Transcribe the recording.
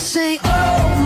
say, oh.